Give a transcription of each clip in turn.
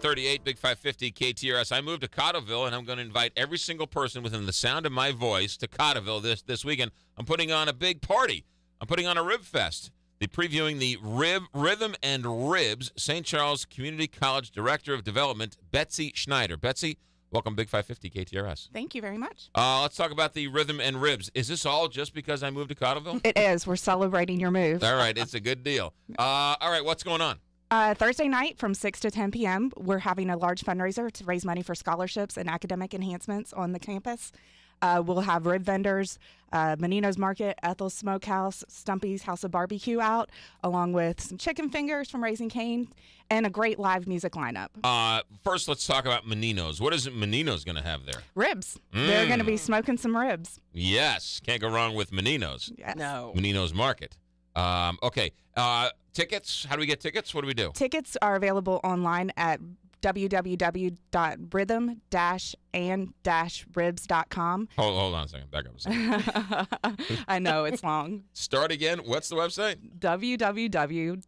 738 Big 550 KTRS. I moved to Cottleville, and I'm going to invite every single person within the sound of my voice to Cottleville this, this weekend. I'm putting on a big party. I'm putting on a Rib Fest. The previewing the Rib Rhythm and Ribs St. Charles Community College Director of Development Betsy Schneider. Betsy, welcome Big 550 KTRS. Thank you very much. Uh, let's talk about the Rhythm and Ribs. Is this all just because I moved to Cottleville? It is. We're celebrating your move. all right, it's a good deal. Uh, all right, what's going on? Uh, Thursday night from 6 to 10 p.m., we're having a large fundraiser to raise money for scholarships and academic enhancements on the campus. Uh, we'll have rib vendors, uh, Mannino's Market, Ethel's Smokehouse, Stumpy's House of Barbecue out, along with some chicken fingers from Raising Cane, and a great live music lineup. Uh, first, let's talk about Mannino's. What is it Mannino's going to have there? Ribs. They're going to be smoking some ribs. Yes, can't go wrong with Mannino's. Yes. No. Mannino's Market. Um, okay, uh, tickets. How do we get tickets? What do we do? Tickets are available online at www.rhythm-and-ribs.com. Hold, hold on a second. Back up a second. I know it's long. Start again. What's the website? www.rhythm.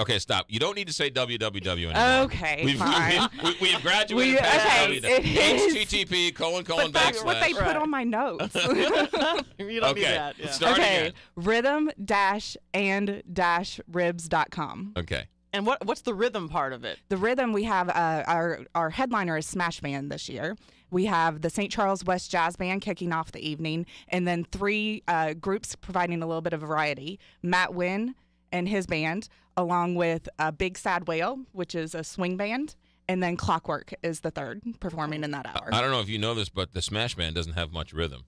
Okay, stop. You don't need to say www anymore. Okay, We've, fine. we've, we, have graduated We- past okay, www. HTTP colon colon But that's what they backslash. put on my notes. you don't need Okay. that. Yeah. Start okay, again. rhythm dash and dash ribs.com. Okay. And what what's the rhythm part of it? The rhythm we have uh, our our headliner is Smash Band this year. We have the St. Charles West Jazz Band kicking off the evening, and then three uh, groups providing a little bit of variety. Matt Wynn and his band, along with uh, Big Sad Whale, which is a swing band, and then Clockwork is the third performing in that hour. I don't know if you know this, but the Smash Band doesn't have much rhythm.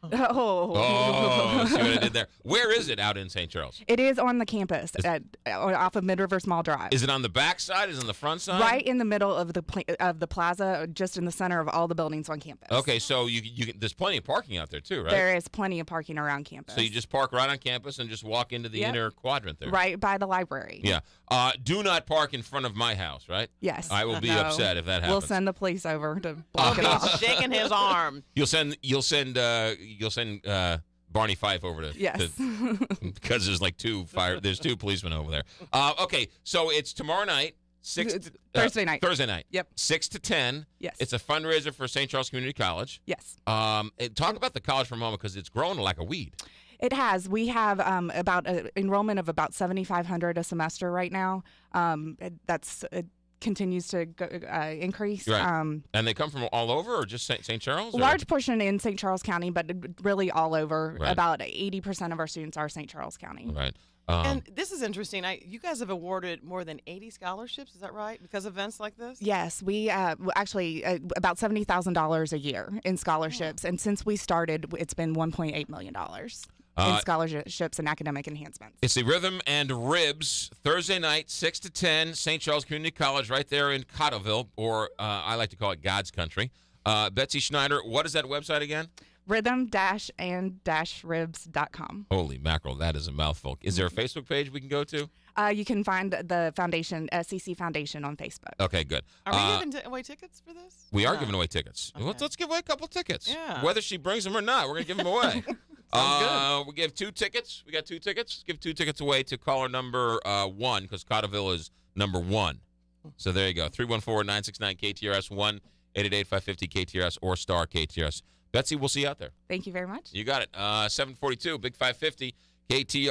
oh. Oh, see what I did there? Where is it out in St. Charles? It is on the campus at, uh, off of Mid Rivers Mall Drive. Is it on the back side? Is it on the front side? right in the middle of the pla- of the plaza, just in the center of all the buildings on campus. Okay, so you you can, there's plenty of parking out there too, right? There is plenty of parking around campus. So you just park right on campus and just walk into the Yep. inner quadrant there. right by the library. Yeah. Uh, do not park in front of my house, right? Yes. I will be No. upset if that happens. We'll send the police over to block it He's off. shaking his arm. You'll send you'll send uh, you'll send uh, Barney Fife over to Yes. because there's like two fire there's two policemen over there. Uh, okay, so it's tomorrow night. Six It's uh, Thursday night. Thursday night. Yep. Six to ten. Yes. It's a fundraiser for St. Charles Community College. yes. Um, talk about the college for a moment because it's grown like a weed. It has. We have um, about an enrollment of about 7,500 a semester right now. Um, that's it continues to go, uh, increase. Right. Um, And they come from all over, or just St. St. Charles? or- large portion in St. Charles County, but really all over. Right. About 80% of our students are St. Charles County. Right. Um, and this is interesting. I, you guys have awarded more than 80 scholarships. Is that right? Because of events like this. Yes, we uh, actually uh, about seventy thousand dollars a year in scholarships, and since we started, it's been one point eight million dollars Uh, in scholarships and academic enhancements. It's the Rhythm and Ribs Thursday night, six to ten, St. Charles Community College, right there in Cottleville, or uh, I like to call it God's country. Uh, Betsy Schneider, what is that website again? Rhythm dash and dash ribs.com. Holy mackerel, that is a mouthful. Is there a Facebook page we can go to? Uh, you can find the foundation, SCC Foundation, on Facebook. Okay, good. Are we Uh, giving t- away tickets for this? we are No. giving away tickets. Okay. Let's, let's give away a couple tickets. Yeah. Whether she brings them or not, we're going to give them away. uh, We give two tickets. We got two tickets. Give two tickets away to caller number uh, one because Cottleville is number one. So there you go. 314 969 KTRS 1 888 550 KTRS or star KTRS. Betsy, we'll see you out there. Thank you very much. You got it. Uh, 742, Big 550, KTRS.